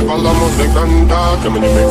me falamos de cantar, que me ni me